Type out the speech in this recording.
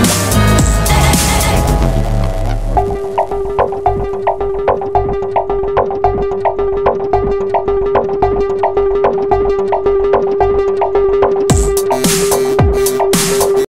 Now